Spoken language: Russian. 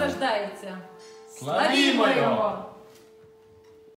нас рождається. Славімо його!